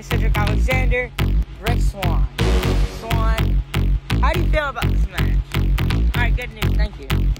Anthony Cedric Alexander, Rick Swan. Swan, how do you feel about this match? Alright, good news, thank you.